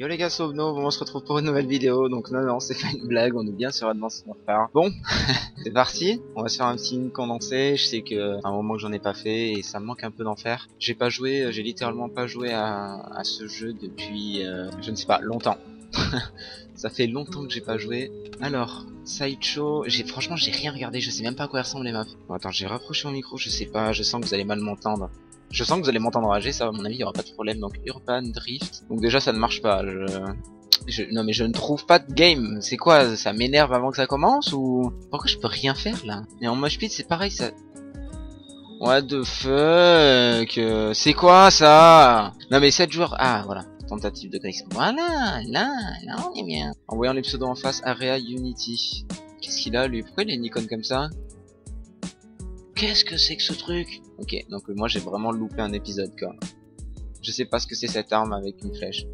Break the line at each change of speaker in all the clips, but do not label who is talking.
Yo les gars, Sauve on se retrouve pour une nouvelle vidéo, donc non non, c'est pas une blague, on est bien sur Advanced Warfare. Bon, c'est parti, on va se faire un petit condensé, je sais que un moment que j'en ai pas fait et ça me manque un peu d'en faire. J'ai pas joué, j'ai littéralement pas joué à, à ce jeu depuis, euh, je ne sais pas, longtemps. ça fait longtemps que j'ai pas joué. Alors, Sideshow, j'ai franchement j'ai rien regardé, je sais même pas à quoi ressemblent les maps. Bon, attends, j'ai rapproché mon micro, je sais pas, je sens que vous allez mal m'entendre. Je sens que vous allez m'entendre rager, ça à mon avis, il y aura pas de problème. Donc Urban Drift. Donc déjà ça ne marche pas. Je... non mais je ne trouve pas de game. C'est quoi Ça m'énerve avant que ça commence ou Pourquoi je peux rien faire là? Et en mosh pit c'est pareil ça. What the fuck? C'est quoi ça? Non mais 7 joueurs. Ah voilà. Tentative de connexion. Voilà, là, là on est bien. En voyant les pseudos en face, Area Unity. Qu'est-ce qu'il a lui? Pourquoi il a une icône comme ça? Qu'est-ce que c'est que ce truc? Ok, donc moi j'ai vraiment loupé un épisode quoi. Je sais pas ce que c'est cette arme avec une flèche.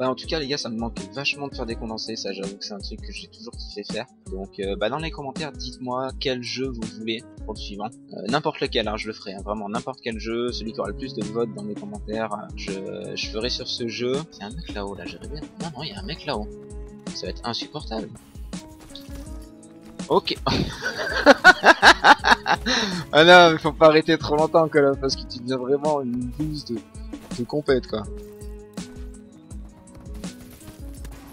Ouais, en tout cas les gars, ça me manque vachement de faire des condensés, ça j'avoue que c'est un truc que j'ai toujours kiffé faire. Donc euh, bah dans les commentaires, dites-moi quel jeu vous voulez pour le suivant. Euh, n'importe lequel, hein, je le ferai, hein, vraiment n'importe quel jeu, celui qui aura le plus de votes dans les commentaires, je, je ferai sur ce jeu. C'est un mec là-haut là, j'aurais bien. Non non, il y a un mec là-haut. Ça va être insupportable. Ok. ah non, mais faut pas arrêter trop longtemps quand même, parce que tu deviens vraiment une bouse de, de compète quoi.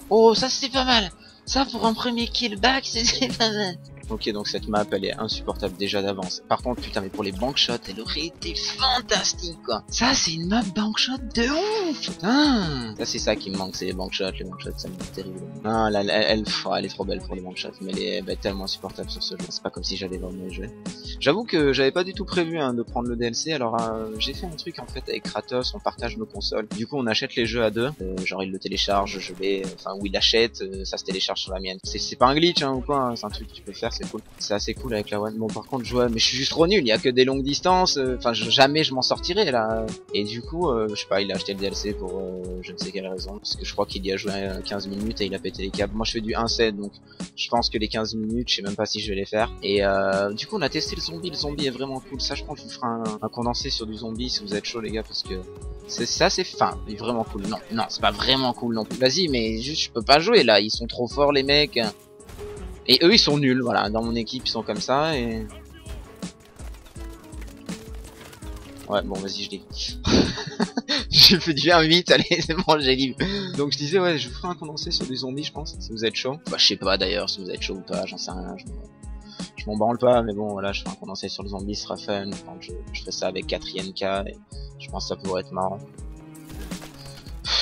Oh, ça c'était pas mal. Ça pour un premier kill back, c'était pas mal. Ok, donc cette map, elle est insupportable déjà d'avance. Par contre, putain, mais pour les bankshot, elle aurait été fantastique, quoi. Ça, c'est une map bankshot de ouf Ça, c'est ça qui me manque, c'est les bankshot. Les bankshot, ça me fait terrible. Ah, là, elle, est trop belle pour les bankshot, mais elle est, tellement insupportable sur ce jeu. C'est pas comme si j'allais vraiment jouer. J'avoue que j'avais pas du tout prévu hein, de prendre le DLC, alors euh, j'ai fait un truc en fait avec Kratos, on partage nos consoles. Du coup, on achète les jeux à deux. Euh, genre, il le télécharge, je vais... Enfin, ou il l'achète, euh, ça se télécharge sur la mienne. C'est pas un glitch, hein, ou quoi, hein, c'est un truc que tu peux faire, C'est assez cool avec la One. Bon, par contre, je vois, mais je suis juste trop nul. Il y a que des longues distances. Euh, enfin, jamais je m'en sortirai là. Et du coup, euh, je sais pas, il a acheté le DLC pour euh, je ne sais quelle raison. Parce que je crois qu'il y a joué 15 minutes et il a pété les câbles. Moi, je fais du 1-7, donc je pense que les 15 minutes, je sais même pas si je vais les faire. Et du coup, on a testé le zombie. Le zombie est vraiment cool. Ça, je pense que je vous ferai un, condensé sur du zombie si vous êtes chaud, les gars, parce que c'est ça, c'est fin, il est vraiment cool. Non, non, c'est pas vraiment cool non plus. Vas-y, mais juste, je peux pas jouer là. Ils sont trop forts, les mecs. Et eux ils sont nuls, voilà, dans mon équipe ils sont comme ça et... Ouais bon vas-y je dis. j'ai fait du 1-8, allez c'est bon j'ai libre. Donc je disais ouais je vous ferai un condensé sur des zombies je pense, si vous êtes chaud. Bah je sais pas d'ailleurs si vous êtes chaud ou pas, j'en sais rien. Je m'en branle pas mais bon voilà je ferai un condensé sur le zombie, ce sera fun. je, je ferai ça avec 4 k et je pense que ça pourrait être marrant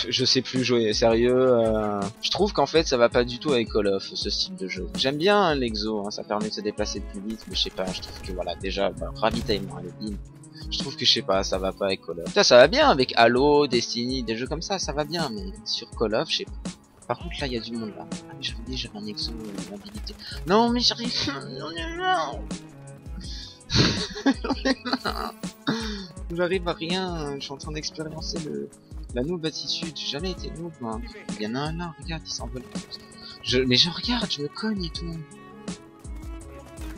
je sais plus jouer sérieux. Euh, je trouve qu'en fait ça va pas du tout avec Call of ce style de jeu. J'aime bien hein, l'exo, hein, ça permet de se déplacer plus vite, mais je sais pas, je trouve que voilà déjà bah, ravitaillement allez bim. Je trouve que je sais pas, ça va pas avec Call of. Ça, ça va bien avec Halo, Destiny, des jeux comme ça, ça va bien, mais sur Call of, je sais pas. Par contre là il y a du monde là. Ah mais j'avais déjà un exo une habilité. Non mais j'arrive. J'en ai. J'arrive à rien, je suis en train d'expérimenter le, la noob attitude, j'ai jamais été noob moi. Il y en a un là, regarde, il s'envole. Je, mais je regarde, je me cogne et tout.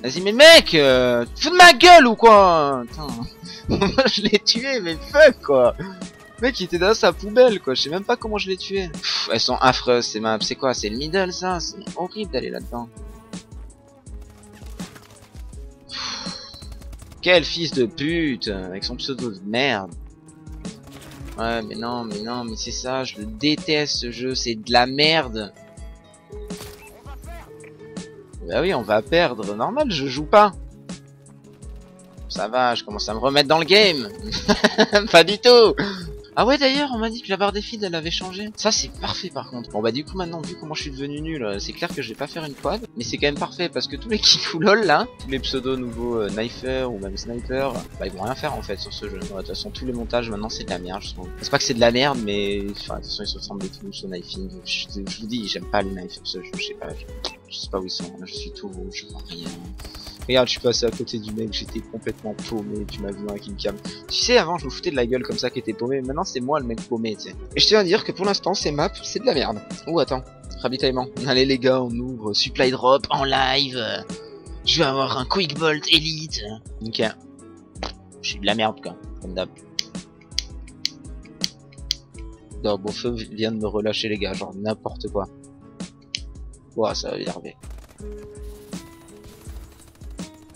Vas-y mais mec, euh, fous de ma gueule ou quoi? Putain, je l'ai tué, mais fuck quoi Mec, il était dans sa poubelle quoi, je sais même pas comment je l'ai tué. elles sont affreuses ces maps, c'est quoi? C'est le middle ça? C'est horrible d'aller là-dedans. Quel fils de pute, avec son pseudo de merde. Ouais, mais non, mais non, mais c'est ça, je le déteste ce jeu, c'est de la merde. Bah oui, on va perdre, normal, je joue pas. Ça va, je commence à me remettre dans le game. pas du tout. Ah ouais d'ailleurs on m'a dit que la barre des feeds elle avait changé. Ça c'est parfait par contre. Bon bah du coup maintenant vu comment je suis devenu nul, euh, c'est clair que je vais pas faire une quad. Mais c'est quand même parfait parce que tous les lol là, tous les pseudos nouveaux euh, Knifer ou même Sniper, bah ils vont rien faire en fait sur ce jeu. de toute façon tous les montages maintenant c'est de la merde. Je C'est pas que c'est de la merde mais enfin de toute façon ils se ressemblent tous au knifing. Je, je, vous dis j'aime pas les knives sur ce jeu, je sais pas. Je, sais pas où ils sont, je suis tout rouge, je vois rien. Regarde, je suis passé à côté du mec, j'étais complètement paumé, tu m'as vu avec une cam. Tu sais, avant, je me foutais de la gueule comme ça qui était paumé, maintenant c'est moi le mec paumé, tu sais. Et je tiens à dire que pour l'instant, ces maps, c'est de la merde. Oh, attends, ravitaillement. Allez les gars, on ouvre supply drop en live. Je vais avoir un quick bolt elite. Ok. Je suis de la merde, quoi, comme d'hab. Non, bon feu vient de me relâcher les gars, genre n'importe quoi. Ouah, ça va énerver.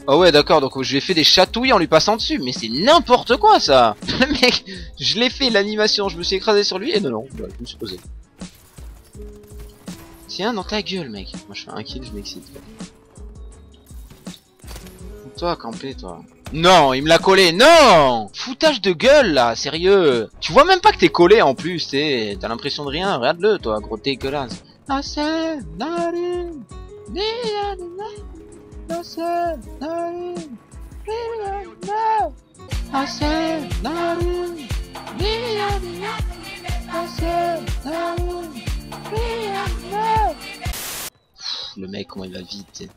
Oh ouais d'accord donc je lui ai fait des chatouilles en lui passant dessus. Mais c'est n'importe quoi ça. Mec je l'ai fait l'animation je me suis écrasé sur lui et non non bah, je me suis posé. Tiens dans ta gueule mec. Moi je fais un kill je m'excite Toi camper toi. Non il me l'a collé. Non! Foutage de gueule là sérieux. Tu vois même pas que t'es collé en plus t'as l'impression de rien. Regarde-le toi gros dégueulasse Le mec, comment il va vite.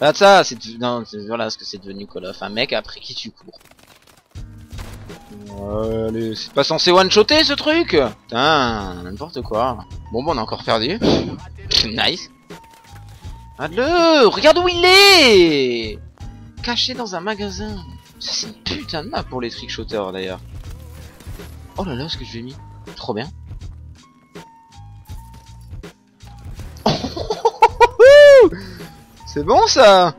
Ah ça, c'est non, voilà ce que c'est devenu Call of. Un mec après qui tu cours. Allez, c'est pas censé one-shotter ce truc? Putain, n'importe quoi. Bon, bon, on a encore perdu. nice. Regarde-le Regarde où il est Caché dans un magasin. Ça c'est une putain de map pour les trickshotters d'ailleurs. Oh là là, ce que je mis. Trop bien. c'est bon ça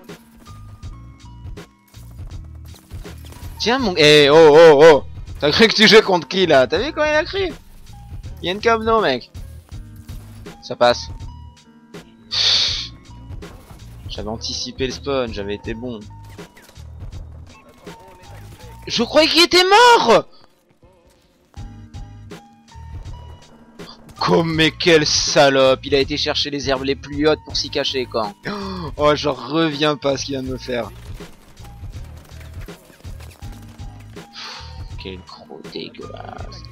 Tiens mon... Eh oh oh oh T'as cru que tu jouais contre qui là? T'as vu quand il a cru? Il y a une non mec? Ça passe. J'avais anticipé le spawn, j'avais été bon. Je croyais qu'il était mort! Comme mais quelle salope! Il a été chercher les herbes les plus hautes pour s'y cacher quand. Oh j'en reviens pas à ce qu'il vient de me faire. Quel gros dégueulasse.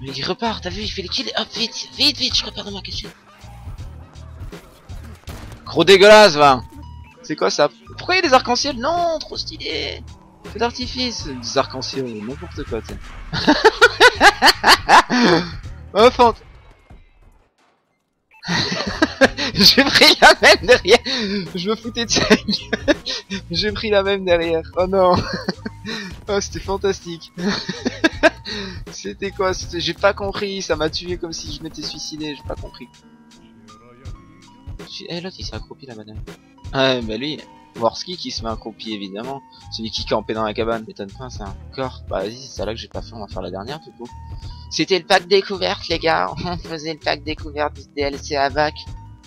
Mais il repart, t'as vu, il fait les kills. Hop vite, vite, vite, je repars dans ma question Gros dégueulasse, va. C'est quoi ça? Pourquoi il des arcs-en-ciel? Non, trop stylé. Feu d'artifice. Des arcs-en-ciel, n'importe quoi, tiens. oh, fente J'ai pris la même derrière. Je me foutais de gueule. J'ai pris la même derrière. Oh non. Oh c'était fantastique. C'était quoi? J'ai pas compris, ça m'a tué comme si je m'étais suicidé, j'ai pas compris. Eh l'autre il s'est accroupi la madame. Ah bah lui, Worski qui se met accroupi évidemment. Celui qui campait dans la cabane, m'étonne pas ça. Encore Bah vas-y, c'est ça là que j'ai pas fait, on va faire la dernière du coup. C'était le pack découverte les gars, on faisait le pack découverte du DLC à bac.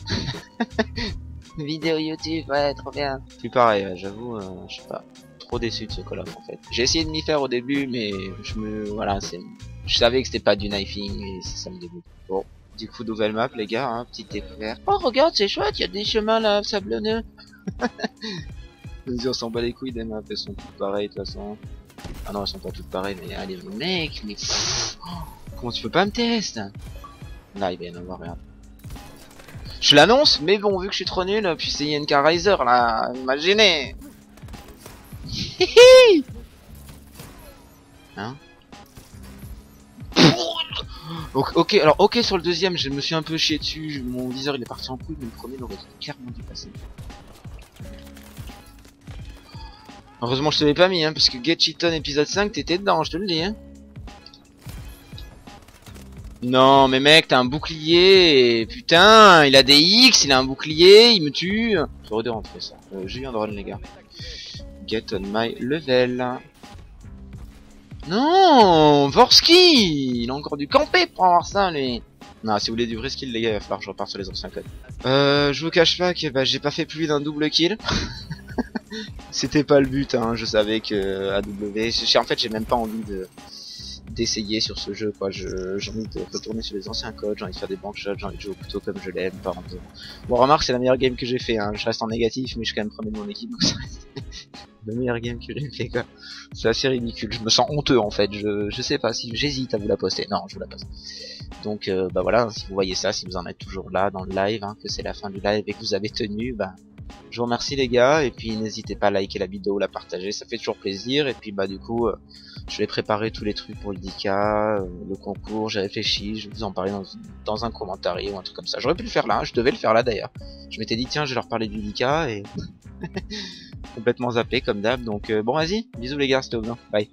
Vidéo YouTube, ouais trop bien. Plus pareil, j'avoue, euh, je sais pas. Trop déçu de ce Call of en fait. J'ai essayé de m'y faire au début mais je me... Voilà, c'est... Je savais que c'était pas du knifing et ça me dégoûte. Bon, du coup, nouvelle map, les gars, hein, petite découverte. Oh, regarde, c'est chouette, il y a des chemins là, sablonneux. Vas-y, on s'en bat les couilles des maps, elles sont toutes pareilles de toute façon. Ah non, elles sont pas toutes pareilles, mais allez, mec, mais... comment tu peux pas me tester? Là, il va y en avoir rien. Je l'annonce, mais bon, vu que je suis trop nul, puis c'est Yenka Riser, là, imaginez Hein? Ok, alors ok sur le deuxième, je me suis un peu chié dessus, mon viseur il est parti en couille, mais le premier il aurait clairement dû passer. Heureusement je te l'ai pas mis, hein, parce que Get Cheaton épisode 5, t'étais dedans, je te le dis. Hein. Non mais mec, t'as un bouclier, putain, il a des X, il a un bouclier, il me tue. J'aurais dû rentrer ça. Euh, J'ai eu un drone les gars. Get on my level. Non Vorski Il a encore du camper pour avoir ça, lui Non, si vous voulez du vrai skill, les gars, il va falloir que je reparte sur les anciens codes. Euh, je vous cache pas que bah, j'ai pas fait plus d'un double kill. C'était pas le but, hein, je savais que AW... En fait, j'ai même pas envie de d'essayer sur ce jeu quoi j'ai envie de retourner sur les anciens codes j'ai envie de faire des bank shots j'ai envie de jouer plutôt comme je l'aime par exemple bon remarque c'est la meilleure game que j'ai fait hein. je reste en négatif mais je suis quand même premier de mon équipe donc ça reste la meilleure game que j'ai fait quoi c'est assez ridicule. Je me sens honteux en fait. Je, je sais pas si j'hésite à vous la poster. Non je vous la poste. Donc euh, bah voilà si vous voyez ça si vous en êtes toujours là dans le live hein, que c'est la fin du live et que vous avez tenu bah je vous remercie les gars. Et puis n'hésitez pas à liker la vidéo, la partager, ça fait toujours plaisir. Et puis bah du coup euh, je vais préparer tous les trucs pour le DK, euh, le concours, j'ai réfléchi, je vais vous en parler dans, un commentaire ou un truc comme ça. J'aurais pu le faire là, je devais le faire là d'ailleurs. Je m'étais dit tiens je vais leur parler du DK et complètement zappé comme d'hab. Donc euh, bon vas-y, bisous les gars, c'était au bien, bye.